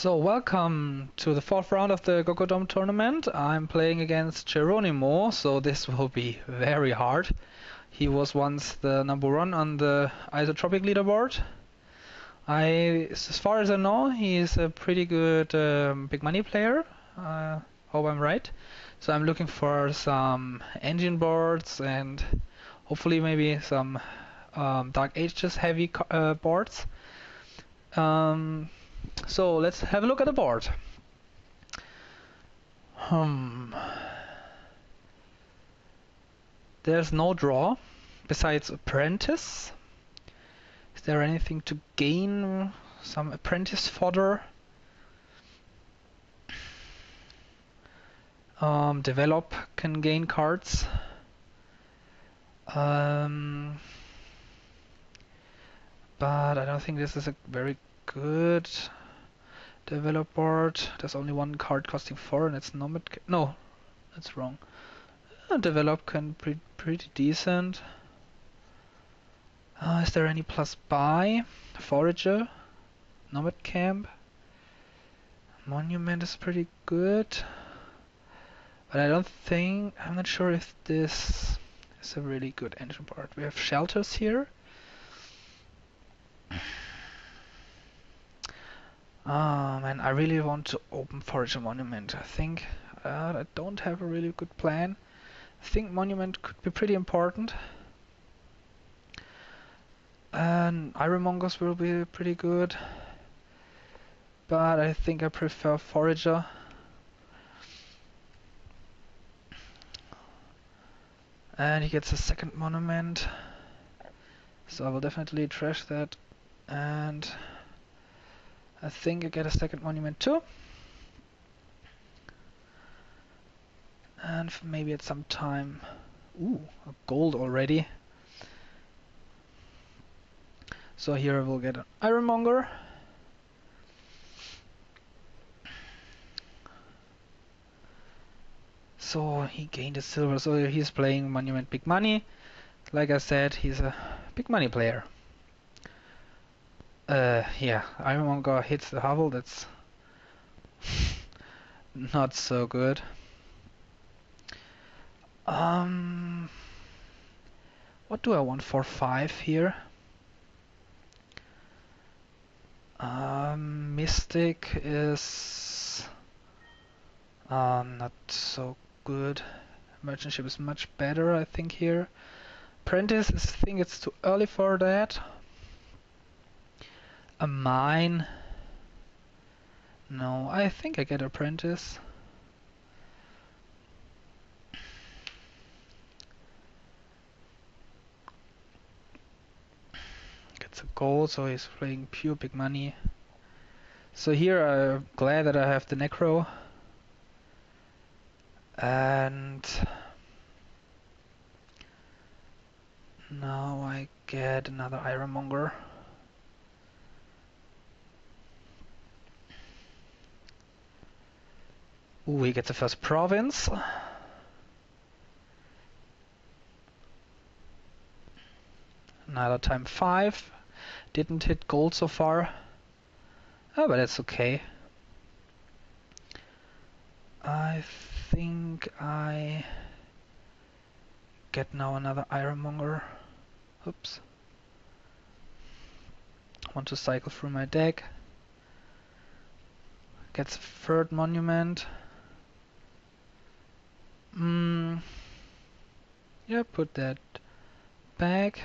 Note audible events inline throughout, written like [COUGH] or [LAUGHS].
So welcome to the fourth round of the GokoDom tournament. I'm playing against Geronimoo, so this will be very hard. He was once the number one on the isotropic leaderboard. I, as far as I know, he's a pretty good um, big money player. Uh, hope I'm right. So I'm looking for some engine boards and hopefully maybe some um, Dark Ages heavy uh, boards. Um, so let's have a look at the board. Hmm. There's no draw besides apprentice. Is there anything to gain? Some apprentice fodder? Um, develop can gain cards. Um, but I don't think this is a very good develop board. There's only one card costing four, and it's Nomad. No, that's wrong. Uh, develop can be pretty decent. Uh, is there any plus buy? Forager, Nomad Camp. Monument is pretty good. But I don't think, I'm not sure if this is a really good engine part. We have shelters here. Oh man, I really want to open Forager Monument. I think uh, I don't have a really good plan. I think Monument could be pretty important. And Ironmongers will be pretty good. But I think I prefer Forager. And he gets a second monument. So I will definitely trash that. And I think I get a second monument too. And maybe at some time... Ooh, gold already. So here I will get an Ironmonger. So he gained a silver, so he's playing Monument Big Money. Like I said, he's a big money player. Uh, yeah, Ironmonger hits the hovel, that's [LAUGHS] not so good. Um, what do I want for 5 here? Um, Mystic is uh, not so good. Merchant ship is much better, I think, here. Apprentice, I think it's too early for that a mine. No, I think I get apprentice. Gets a gold, so he's playing pure big money. So here I'm glad that I have the Necro. And now I get another Ironmonger. We get the first province. Another time 5. Didn't hit gold so far. Oh, but that's okay. I think I get now another Ironmonger. Oops. Want to cycle through my deck. Gets third monument. Mm, yeah, put that back.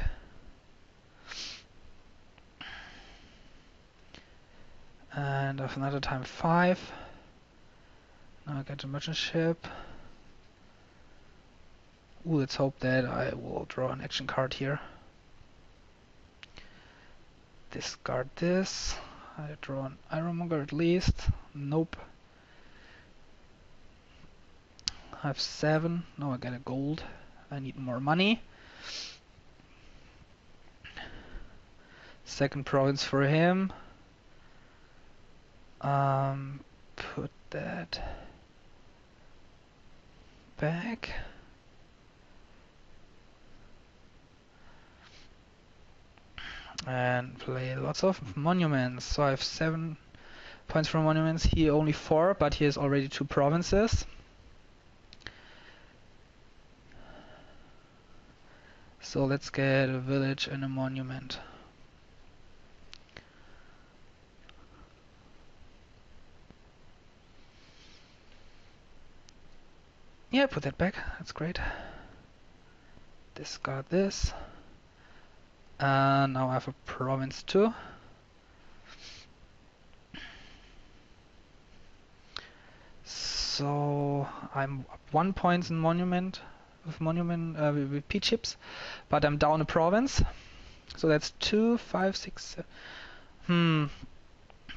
And of another time 5. Now I get a merchant ship. Ooh, let's hope that I will draw an action card here. Discard this. I draw an Ironmonger at least. Nope. I have seven. No, I get a gold. I need more money. Second province for him. Um, put that back. And play lots of monuments. So I have seven points from monuments. He only four, but he has already two provinces. So let's get a village and a monument. Yeah, put that back. That's great. Discard this. And now I have a province too. So I'm one point in monument with monument uh, with P chips, but I'm down a province. So that's two, five, six. Seven. Hmm.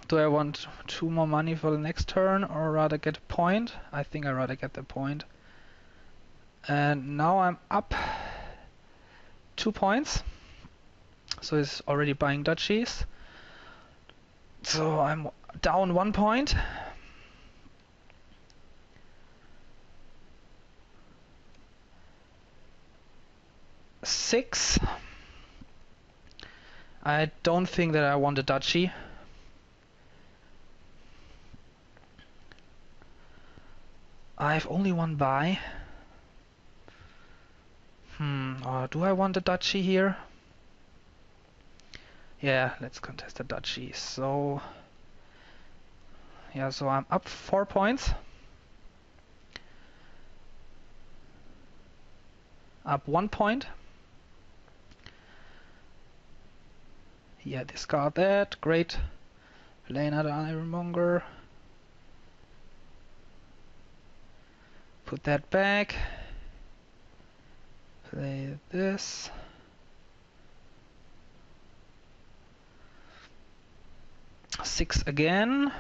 Do I want two more money for the next turn, or rather get a point? I think I rather get the point. And now I'm up two points. So he's already buying duchies. So I'm down one point. Six. I don't think that I want a duchy. I have only one buy. Hmm, uh, do I want a duchy here? Yeah, let's contest the duchy. So, yeah, so I'm up four points. Up one point. Yeah, discard that. Great. Play another Ironmonger. Put that back. Play this. Six again.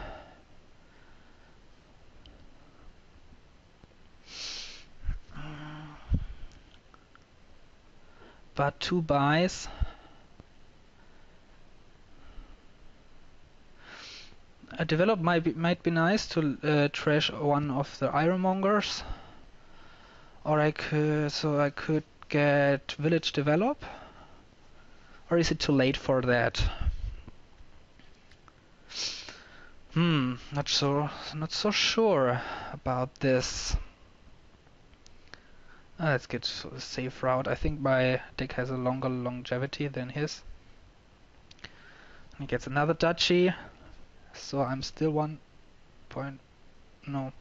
But two buys. A develop might be, might be nice to uh, trash one of the ironmongers. Or I could, so I could get village develop? Or is it too late for that? Hmm, not so not so sure about this. Uh, let's get a safe route. I think my deck has a longer longevity than his. He gets another duchy, so I'm still one point. No,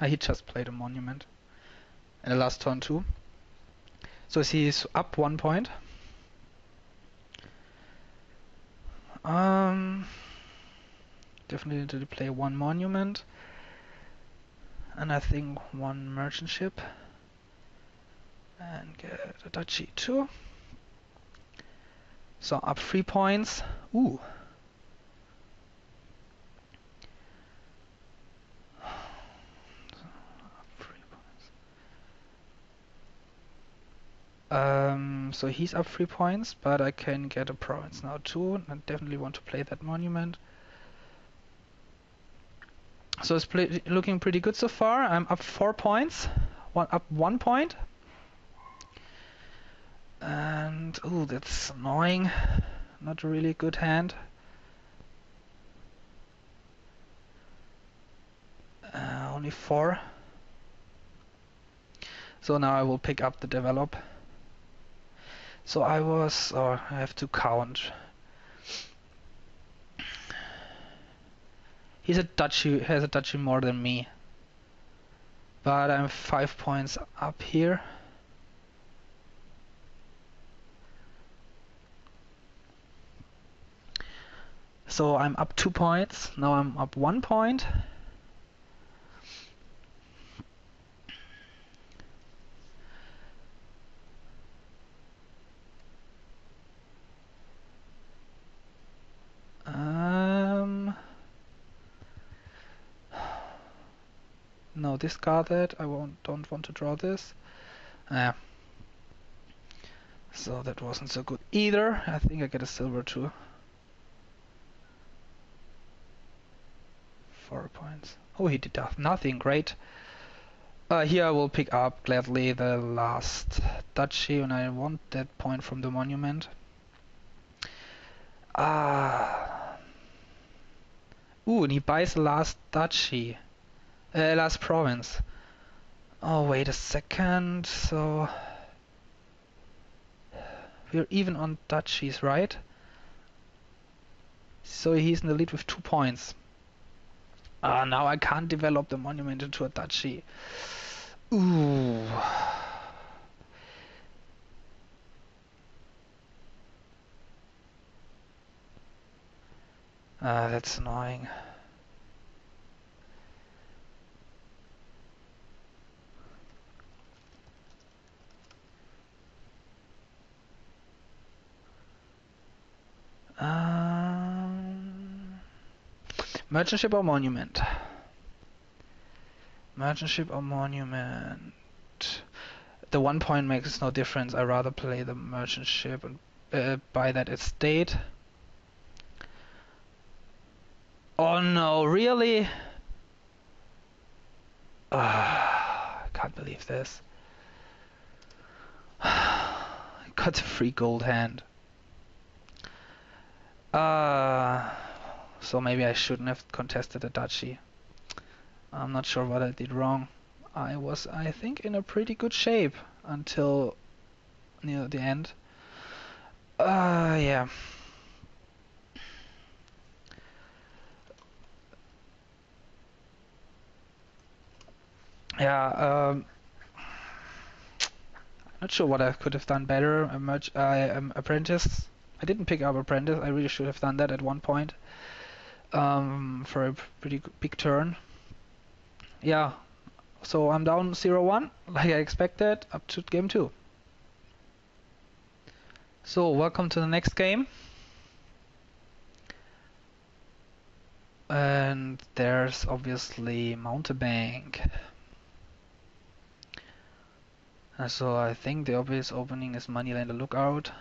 ah, he just played a monument in the last turn too. So he's up one point. Um, definitely need to play one monument. And I think one merchant ship. And get a duchy too. So up three points. Ooh. Um, so he's up three points, but I can get a province now too. I definitely want to play that monument. So it's looking pretty good so far. I'm up four points, one up one point. And oh, that's annoying. Not a really good hand. Uh, only four. So now I will pick up the develop. So I was, or I have to count. He's a duchy, has a duchy more than me. But I'm five points up here. So I'm up two points, now I'm up one point. Discard it. I won't, don't want to draw this. Yeah. So that wasn't so good either. I think I get a silver too. Four points. Oh, he did nothing. Great. Uh, here I will pick up gladly the last duchy and I want that point from the monument. Ah. Ooh, and he buys the last duchy. Uh, last province. Oh, wait a second. So... We're even on duchies, right? So he's in the lead with two points. Ah, now I can't develop the monument into a duchy. Ooh. Ah, that's annoying. Um, merchant ship or monument? Merchant ship or monument? The one point makes no difference. I rather play the merchant ship and uh, buy that estate. Oh no, really? Uh, I can't believe this. [SIGHS] Got a free gold hand. Uh, so maybe I shouldn't have contested the duchy. I'm not sure what I did wrong. I was, I think, in a pretty good shape until near the end. Uh, yeah. Yeah, um, not sure what I could have done better. I am apprentice I didn't pick up Apprentice. I really should have done that at one point um, for a pretty big turn. Yeah, so I'm down 0-1, [LAUGHS] like I expected, up to game 2. So, welcome to the next game. And there's obviously Mountebank. And so I think the obvious opening is Moneylender Lookout.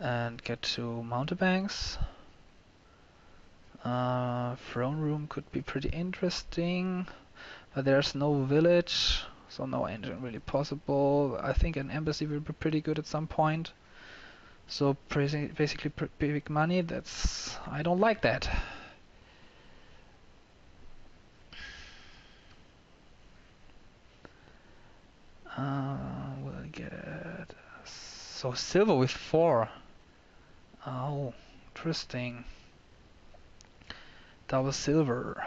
And get to Mountebanks. Uh, throne room could be pretty interesting, but there's no village, so no engine really possible. I think an embassy will be pretty good at some point. So basically big money, that's... I don't like that. Uh, we'll get... So silver with four. Oh, interesting. That was silver.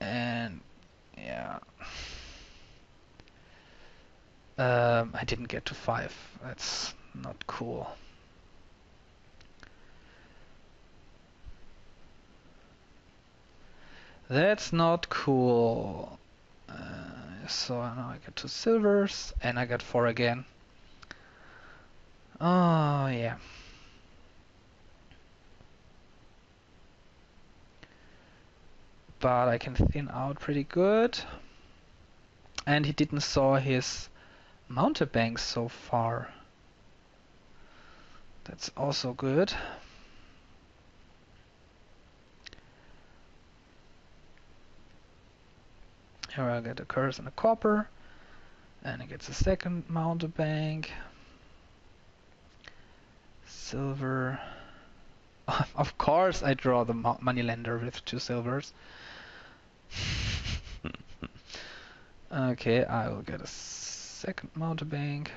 And yeah. Um, I didn't get to five. That's not cool. That's not cool. Uh, so now I get two silvers and I get four again. Oh, yeah. But I can thin out pretty good. And he didn't saw his mountebanks so far. That's also good. Here I get a curse and a copper. And he gets a second mountebank silver. [LAUGHS] of course I draw the mo moneylender with two silvers. [LAUGHS] okay, I will get a second mountebank.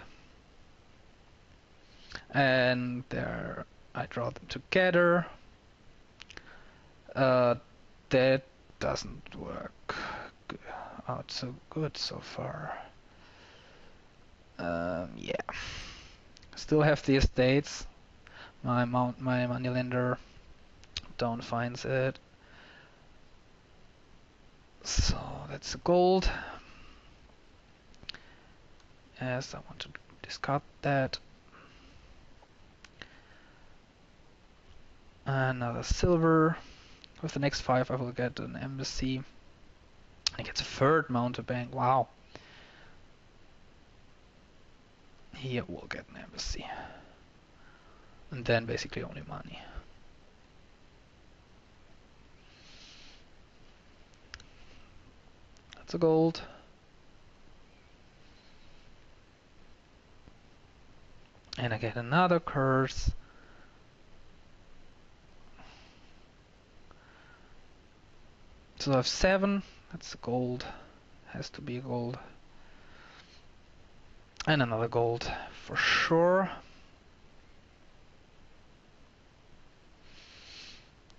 And there I draw them together. Uh, that doesn't work out so good so far. Um, yeah. Still have the estates my mount my moneylender don't finds it. So that's gold. Yes I want to discard that. Another silver. With the next five I will get an embassy. I get a third mountebank. Wow. Here we'll get an embassy and then basically only money. That's a gold. And I get another curse. So I have seven. That's a gold. Has to be a gold. And another gold for sure.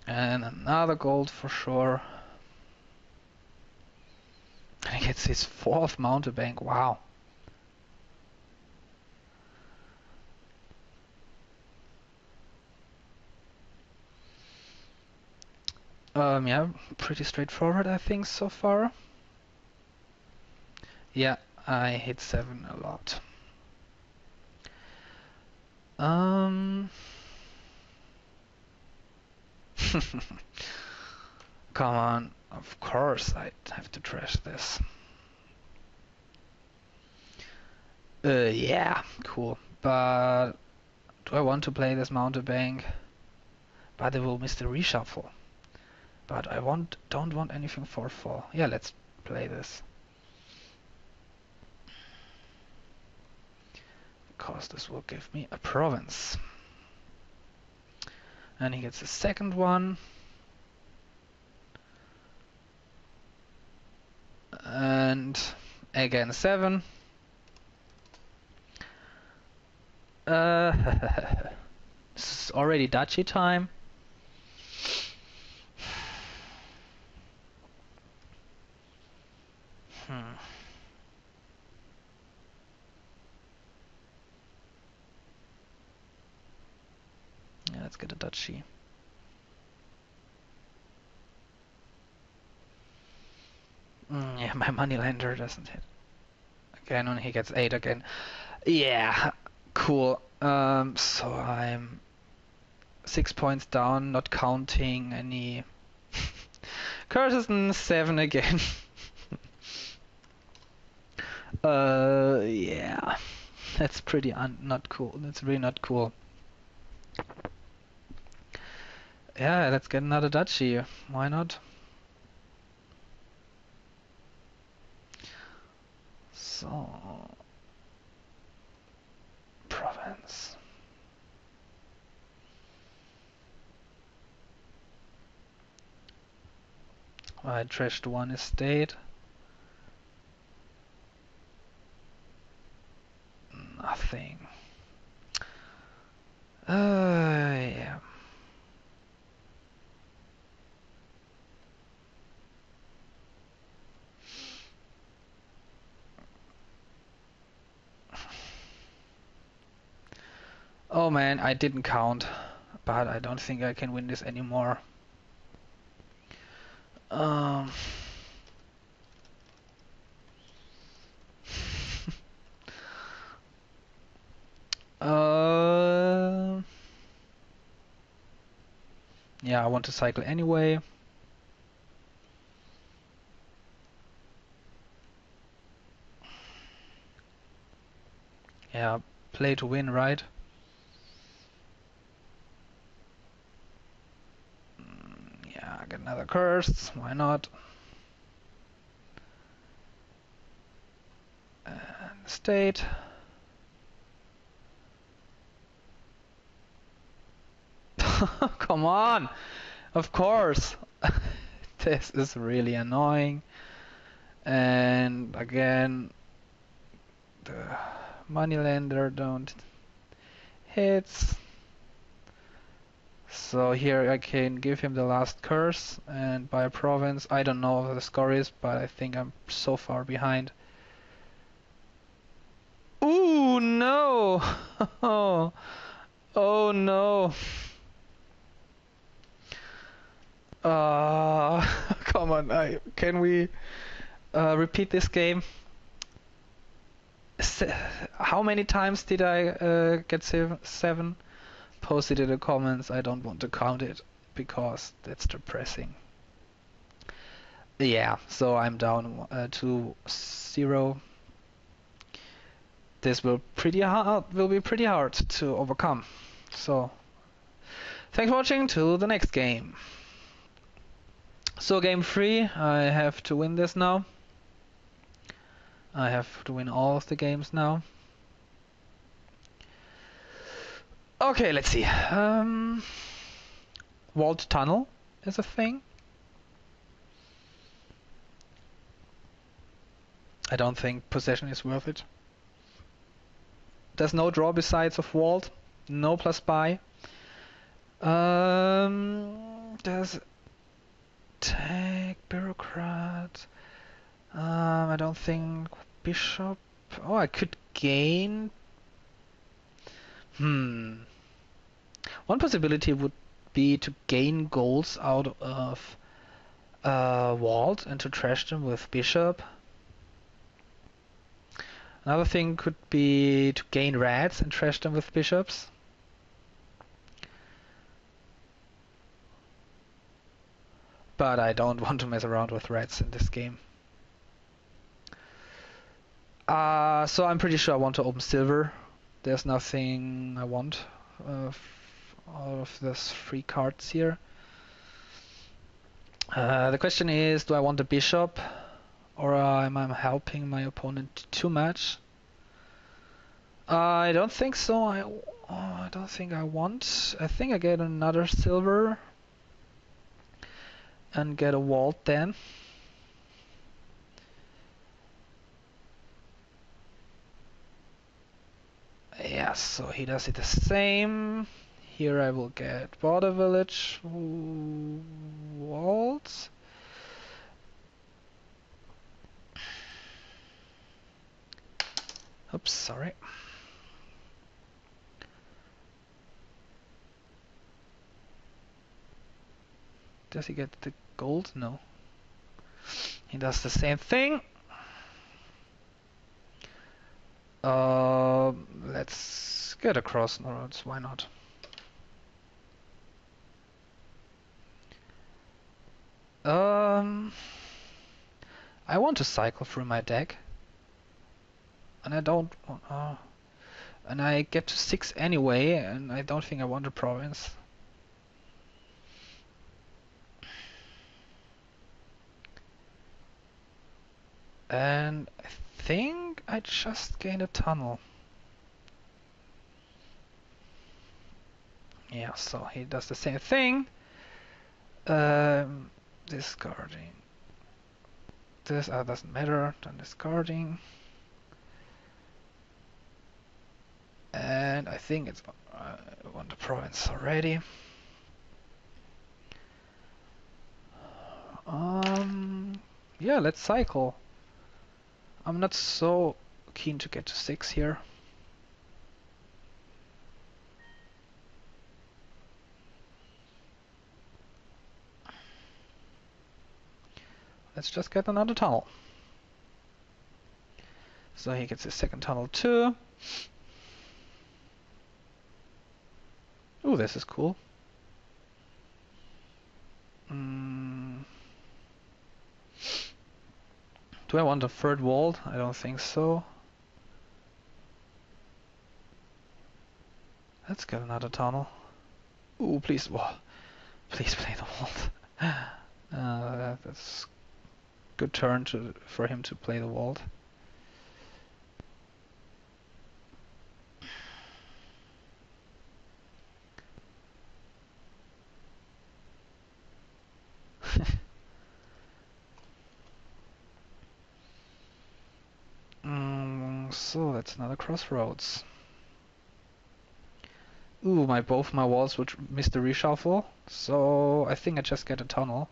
And another gold for sure. He gets his fourth mountebank. Wow. Um, yeah, pretty straightforward, I think, so far. Yeah, I hit 7 a lot. Um... [LAUGHS] Come on, of course I have to trash this. Uh, yeah, cool. But do I want to play this mountebank? But I will miss the reshuffle. But I want don't want anything for 4. Yeah, let's play this. Because this will give me a province. And he gets a second one. And again 7. Uh, [LAUGHS] this is already duchy time. Let's get a duchy. Mm, yeah, [LAUGHS] my moneylender doesn't hit. Again, when he gets 8 again. Yeah, cool. Um, so I'm 6 points down, not counting any [LAUGHS] curses and 7 again. [LAUGHS] uh, yeah. That's pretty not cool. That's really not cool. Yeah, let's get another duchy. Why not? So... Province. I trashed one estate. Nothing. Uh, yeah. Oh man, I didn't count, but I don't think I can win this anymore. Um... uh... [LAUGHS] Yeah, I want to cycle anyway. Yeah, play to win, right? Another curse, why not? And state. [LAUGHS] Come on! Of course! [LAUGHS] this is really annoying. And again, the moneylender don't hits. So here I can give him the last curse and buy a province. I don't know what the score is, but I think I'm so far behind. Ooh, no! [LAUGHS] oh, no. Uh, [LAUGHS] [LAUGHS] come on, I, can we uh, repeat this game? How many times did I uh, get seven? post it in the comments. I don't want to count it because that's depressing. Yeah, so I'm down uh, to zero. This will pretty hard will be pretty hard to overcome. So thanks for watching. To the next game. So game three, I have to win this now. I have to win all of the games now. Okay, let's see. Um, Vault Tunnel is a thing. I don't think possession is worth it. There's no draw besides of Vault. No plus buy. Um, there's tag bureaucrat. Um, I don't think bishop. Oh, I could gain. Hmm. One possibility would be to gain goals out of uh, Vault and to trash them with bishop. Another thing could be to gain rats and trash them with bishops. But I don't [LAUGHS] want to mess around with rats in this game. Uh, so I'm pretty sure I want to open silver. There's nothing I want uh, out of this three cards here. Uh, the question is, do I want a bishop or am I helping my opponent too much? I don't think so. I, oh, I don't think I want. I think I get another silver and get a vault then. Yeah, so he does it the same. Here I will get border village walls. Oops, sorry. Does he get the gold? No. He does the same thing. Uh, let's get a crossroads, why not? Um, I want to cycle through my deck. And I don't... Uh, and I get to 6 anyway, and I don't think I want a province. And I think I just gained a tunnel. Yeah, so he does the same thing. Um, discarding. This uh, doesn't matter, then discarding. And I think it's uh, won the province already. Um, yeah, let's cycle. I'm not so keen to get to 6 here. Let's just get another tunnel. So he gets his second tunnel too. Oh, this is cool. Mm. Do I want a third vault? I don't think so. Let's get another tunnel. Ooh, please, vault. please play the vault. [LAUGHS] uh, that's good turn to for him to play the vault. [LAUGHS] Um, so that's another crossroads. Ooh, my both my vaults would miss the reshuffle, so I think I just get a tunnel.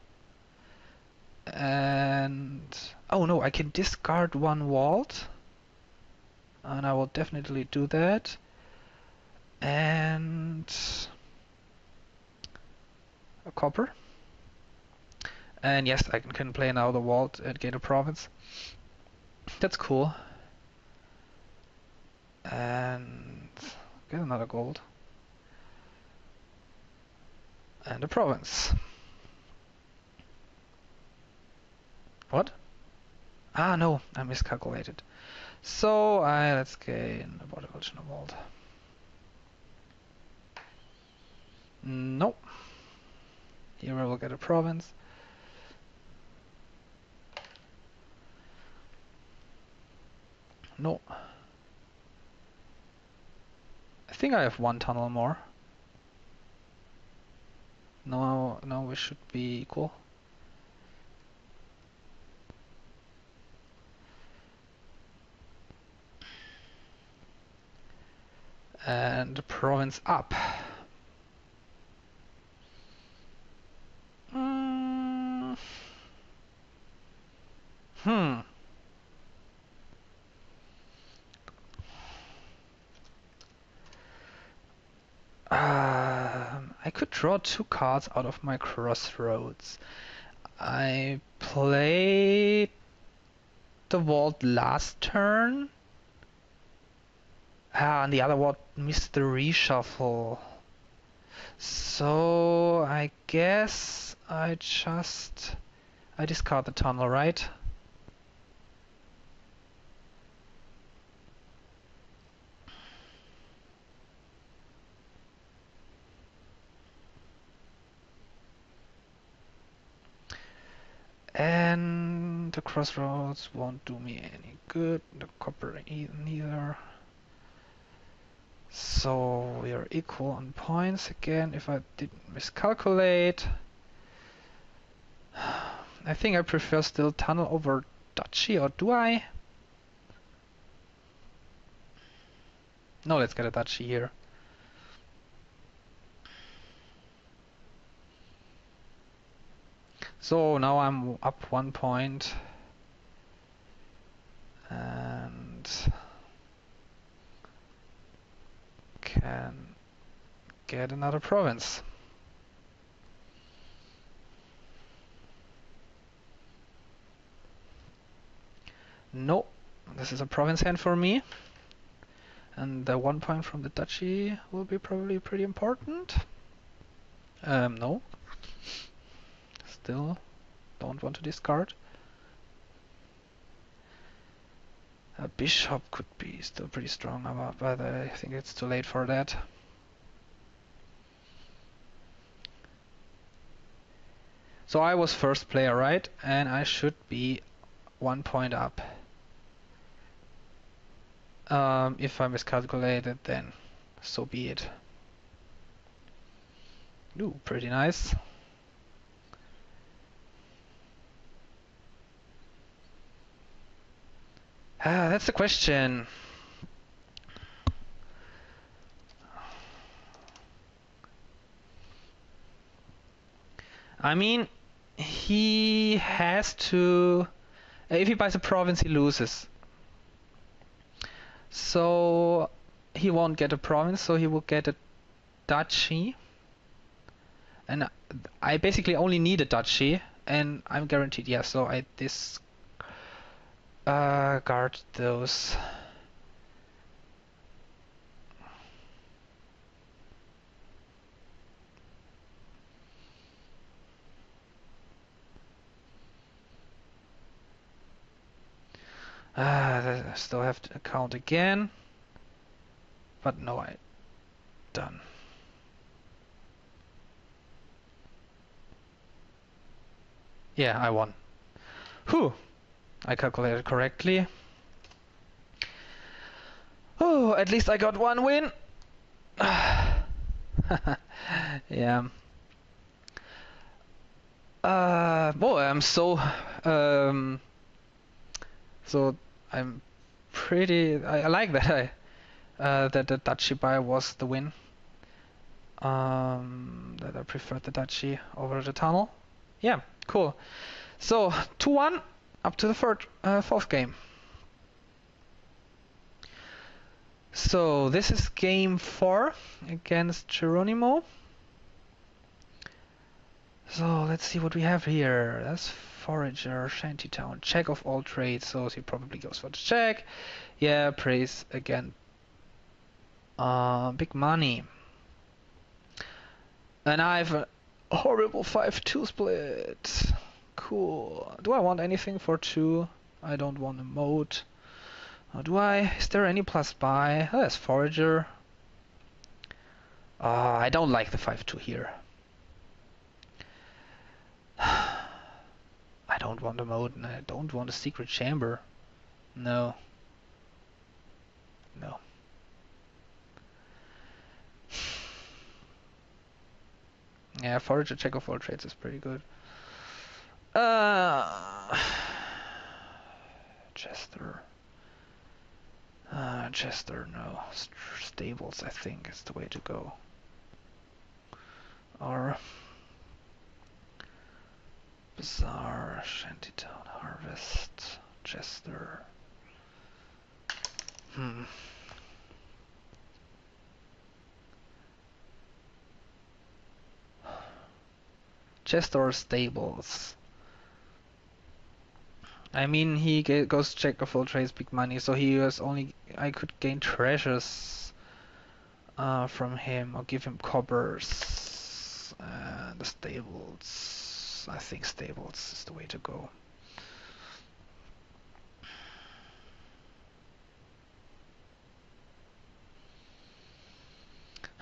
And oh no, I can discard one vault, and I will definitely do that. And a copper. And yes, I can, can play now the vault and get a province. That's cool and get another gold and a province. What? Ah, no, I miscalculated. So, I let's gain a village of vault. Nope. Here I will get a province. No I think I have one tunnel more. No, no, we should be equal. And province up. Mm. Hmm. Um, I could draw two cards out of my crossroads. I played the vault last turn. Ah, and the other one missed the reshuffle. So I guess I just I discard the tunnel, right? And the crossroads won't do me any good. The copper neither. So we are equal on points again if I didn't miscalculate. [SIGHS] I think I prefer still tunnel over duchy or do I? No, let's get a duchy here. So now I'm up one point and can get another province. No, this is a province hand for me. And the one point from the duchy will be probably pretty important. Um, no. Still don't want to discard. A bishop could be still pretty strong, but I think it's too late for that. So I was first player, right? And I should be one point up. Um, if I miscalculated, then so be it. Ooh, pretty nice. Ah, that's the question. I mean, he has to. If he buys a province, he loses. So he won't get a province, so he will get a duchy. And I basically only need a duchy, and I'm guaranteed, yeah, so I this uh, guard those. Ah, I still have to count again. But no, I done. Yeah, I won. Whew. I calculated correctly. Oh, at least I got one win. [SIGHS] [LAUGHS] yeah. Uh, boy, I'm so um, so I'm pretty. I, I like that [LAUGHS] I uh, that the duchy buy was the win. Um, that I preferred the duchy over the tunnel. Yeah, cool. So two one up to the third, uh, fourth game. So this is game four against Geronimoo. So let's see what we have here. That's Forager, Shantytown, Jack of all trades. So he probably goes for the Jack. Yeah, praise again. Uh, big money. And I have a horrible 5-2 split. Cool. Do I want anything for two? I don't want a moat. Uh, do I? Is there any plus buy? Oh, there's forager. Ah, I don't like the 5-2 here. [SIGHS] I don't want a moat and I don't want a secret chamber. No. No. [SIGHS] Yeah, forager Jack of all trades is pretty good. Uh, [SIGHS] Jester. Uh, Jester, no. St stables, I think, is the way to go. Or Bazaar, Shantytown, Harvest, Jester. Hmm. Jester Stables. I mean, he goes Jack of all trades, big money, so he was only. I could gain treasures uh, from him or give him coppers. Uh, the stables. I think stables is the way to go.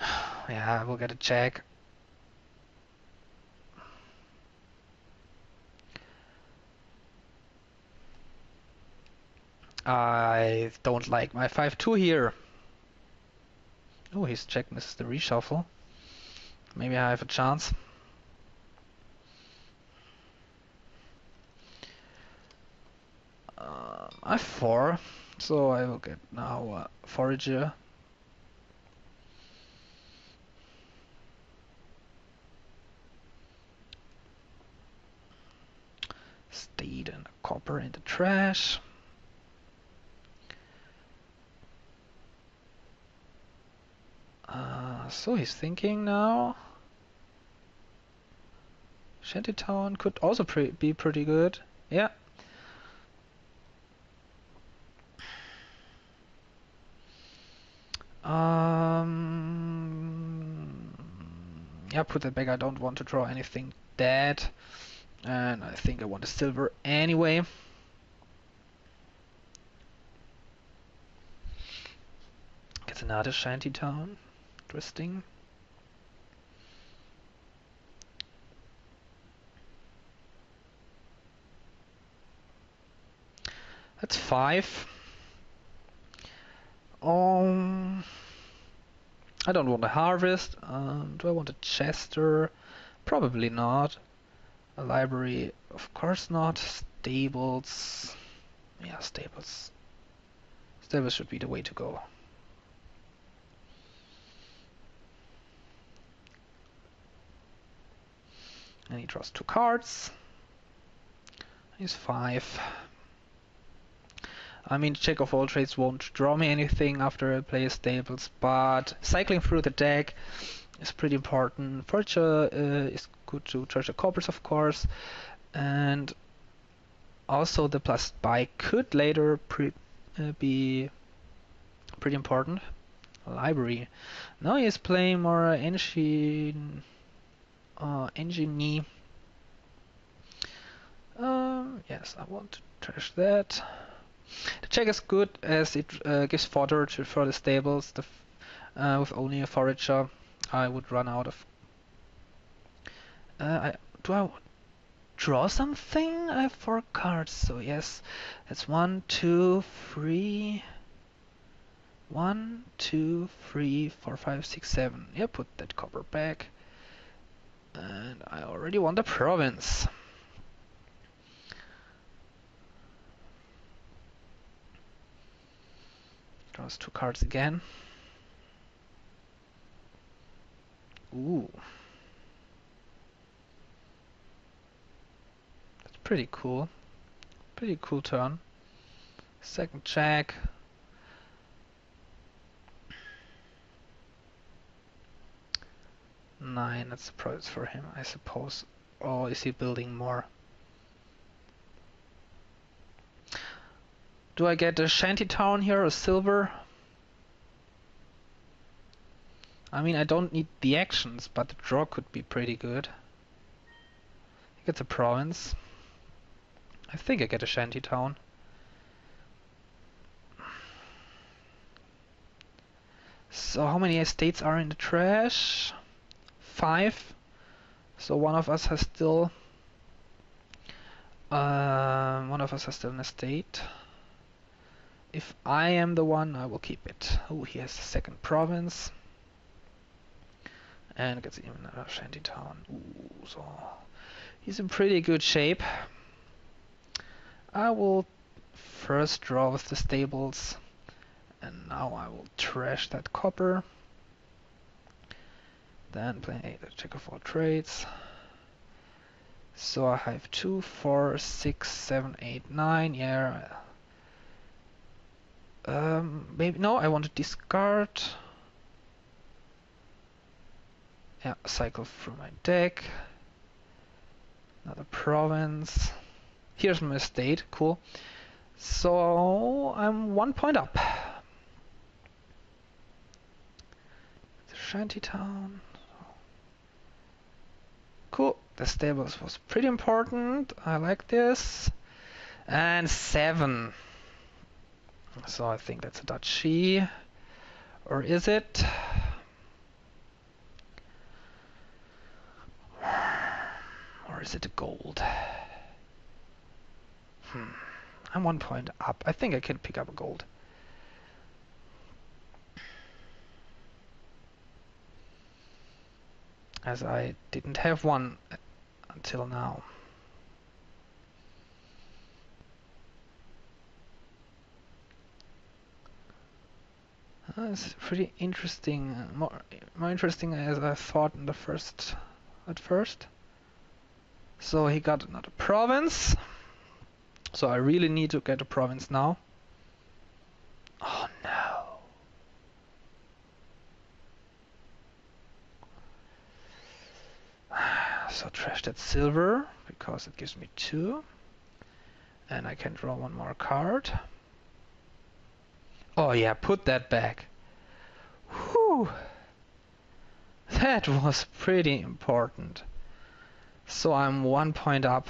[SIGHS] yeah, we'll get a Jack. I don't like my 5-2 here. Oh, he's Jack misses the reshuffle. Maybe I have a chance. Uh, I have 4, so I will get now a Forager. Stayed and a copper in the trash. Uh, so he's thinking now. Shantytown could also pre be pretty good. Yeah. Um, yeah, put that back. I don't want to draw anything dead. And I think I want a silver anyway. Get another Shantytown interesting. That's five. Um, I don't want a harvest. Um, do I want a Jester? Probably not. A library? Of course not. Stables? Yeah, stables. Stables should be the way to go. And he draws two cards. He's five. I mean, Jack of all trades won't draw me anything after I play stables, but cycling through the deck is pretty important. Fortune uh, is good to treasure coppers, of course, and also the plus buy could later pre uh, be pretty important. Library. Now he's playing more engine uh, engine um, yes, I want to trash that. The Jack is good as it uh, gives fodder to further stables. The uh, with only a forager, I would run out of. Uh, I, do I draw something? I have four cards, so yes, that's one, two, three. One, two, three, four, five, six, seven. Yeah, put that copper back. And I already won the province. Draws two cards again. Ooh. That's pretty cool. Pretty cool turn. Second Jack. Nine, that's a price for him, I suppose. Or is he building more? Do I get a shanty town here, a silver? I mean, I don't need the actions, but the draw could be pretty good. I get a province. I think I get a shanty town. So how many estates are in the trash? Five. So one of us has still uh, one of us has still an estate. If I am the one, I will keep it. Oh, he has the second province. And gets even another shantytown. Ooh, so he's in pretty good shape. I will first draw with the stables. And now I will trash that copper. Then play the Jack of all trades. So I have two, four, six, seven, eight, nine. Yeah. Um, maybe no. I want to discard. Yeah, cycle through my deck. Another province. Here's my state. Cool. So I'm one point up. The shantytown. Cool. The stables was pretty important. I like this. And seven. So I think that's a duchy. Or is it? Or is it a gold? Hmm. I'm one point up. I think I can pick up a gold. As I didn't have one until now. Uh, it's pretty interesting, uh, more more interesting as I thought in the first at first. So he got another province. So I really need to get a province now. Oh no. So trash that silver because it gives me two. And I can draw one more card. Oh yeah, put that back. Whew. That was pretty important. So I'm one point up.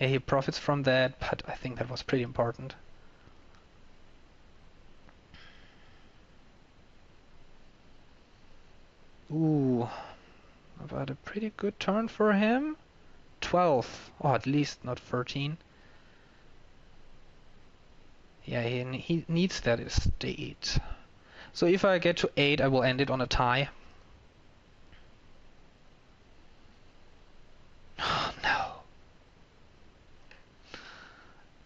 Yeah, he profits from that, but I think that was pretty important. Ooh, I've a pretty good turn for him. 12, or at least not 13. Yeah, he, he needs that estate. So if I get to 8, I will end it on a tie. [SIGHS] No.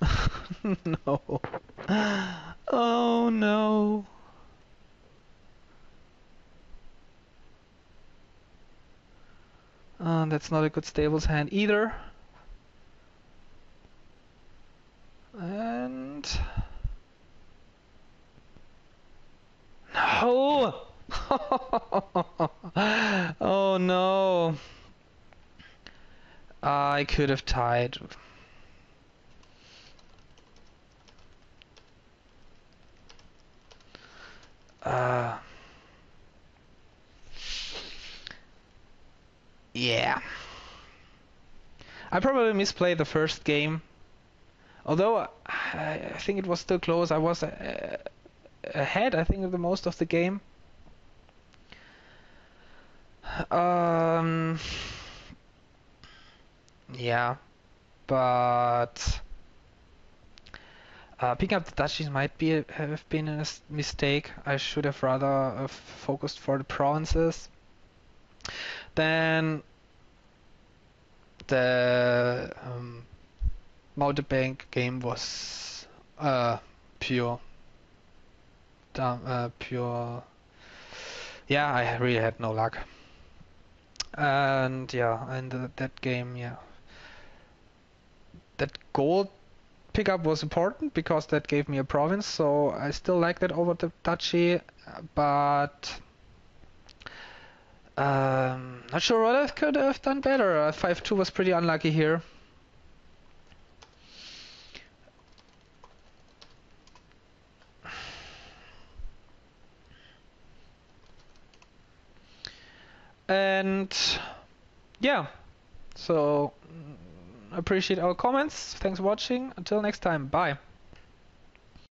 [LAUGHS] no. [GASPS] Oh no. Uh, that's not a good stables hand either. And... No! [LAUGHS] oh no. I could have tied. Uh, yeah. I probably misplayed the first game. Although I, think it was still close. I was uh, ahead, I think, of the most of the game. Um, yeah, but uh, picking up the duchies might be have been a mistake. I should have rather uh, focused for the provinces. Then the um, Mountebank game was uh, pure, uh, pure. Yeah, I really had no luck. And yeah, and uh, that game, yeah, that gold pickup was important because that gave me a province, so I still like that over the duchy, but um, not sure what I could have done better. Uh, 5-2 was pretty unlucky here. And yeah, so appreciate our comments. Thanks for watching. Until next time. Bye.